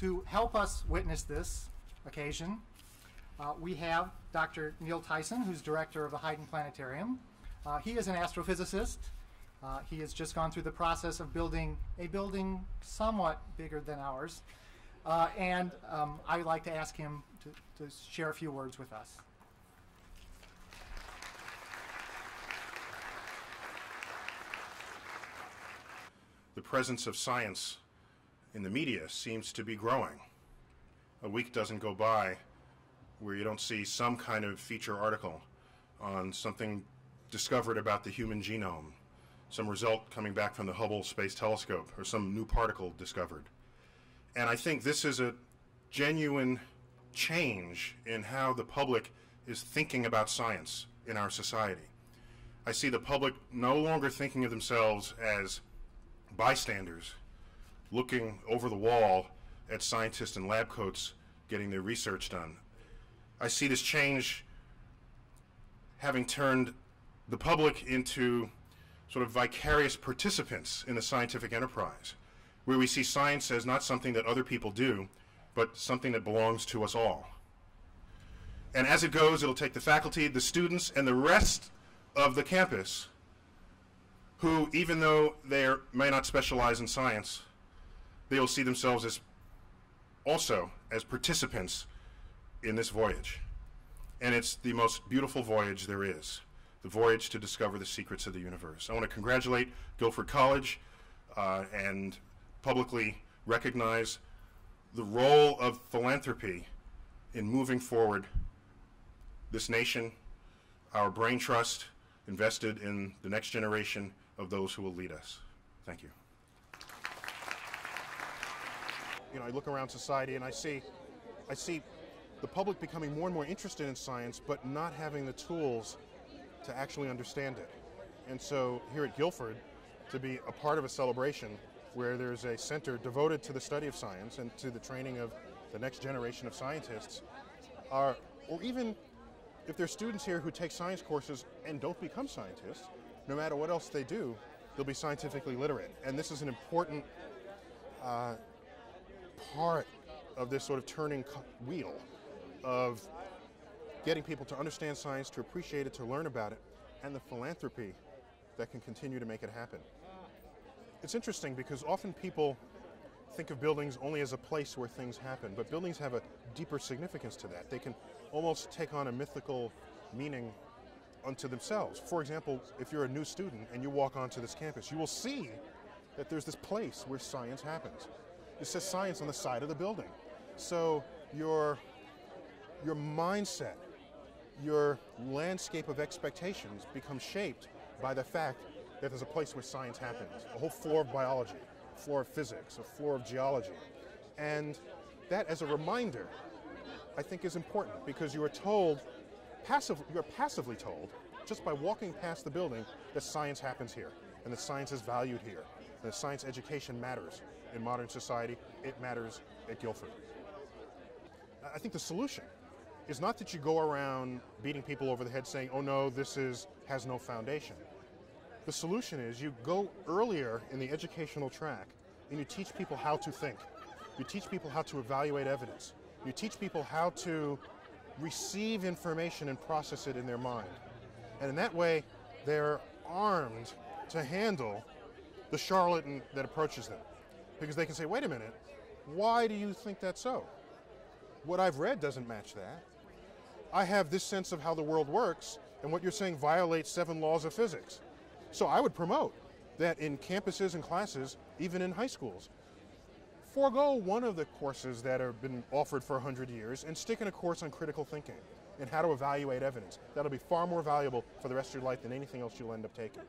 To help us witness this occasion, uh, we have Dr. Neil Tyson, who's director of the Hayden Planetarium. Uh, he is an astrophysicist. Uh, he has just gone through the process of building a building somewhat bigger than ours. Uh, and um, I would like to ask him to, to share a few words with us. The presence of science in the media seems to be growing. A week doesn't go by where you don't see some kind of feature article on something discovered about the human genome, some result coming back from the Hubble Space Telescope, or some new particle discovered. And I think this is a genuine change in how the public is thinking about science in our society. I see the public no longer thinking of themselves as bystanders looking over the wall at scientists in lab coats getting their research done. I see this change having turned the public into sort of vicarious participants in the scientific enterprise, where we see science as not something that other people do, but something that belongs to us all. And as it goes, it'll take the faculty, the students, and the rest of the campus who, even though they may not specialize in science, they will see themselves as also as participants in this voyage. And it's the most beautiful voyage there is, the voyage to discover the secrets of the universe. I want to congratulate Guilford College uh, and publicly recognize the role of philanthropy in moving forward this nation, our brain trust invested in the next generation of those who will lead us. Thank you. You know, I look around society and I see, I see the public becoming more and more interested in science, but not having the tools to actually understand it. And so here at Guilford, to be a part of a celebration where there's a center devoted to the study of science and to the training of the next generation of scientists, are, or even if there's students here who take science courses and don't become scientists, no matter what else they do, they'll be scientifically literate. And this is an important uh, part of this sort of turning wheel of getting people to understand science, to appreciate it, to learn about it, and the philanthropy that can continue to make it happen. It's interesting because often people think of buildings only as a place where things happen, but buildings have a deeper significance to that. They can almost take on a mythical meaning unto themselves. For example, if you're a new student and you walk onto this campus, you will see that there's this place where science happens. It says science on the side of the building. So your, your mindset, your landscape of expectations becomes shaped by the fact that there's a place where science happens. A whole floor of biology, a floor of physics, a floor of geology. And that as a reminder, I think is important because you are told passive, you're passively told, just by walking past the building, that science happens here, and that science is valued here, that science education matters in modern society. It matters at Guilford. I think the solution is not that you go around beating people over the head saying, oh no, this is, has no foundation. The solution is you go earlier in the educational track and you teach people how to think. You teach people how to evaluate evidence. You teach people how to receive information and process it in their mind. And in that way, they're armed to handle the charlatan that approaches them. Because they can say, wait a minute, why do you think that's so? What I've read doesn't match that. I have this sense of how the world works, and what you're saying violates seven laws of physics. So I would promote that in campuses and classes, even in high schools, forego one of the courses that have been offered for 100 years and stick in a course on critical thinking and how to evaluate evidence. That'll be far more valuable for the rest of your life than anything else you'll end up taking.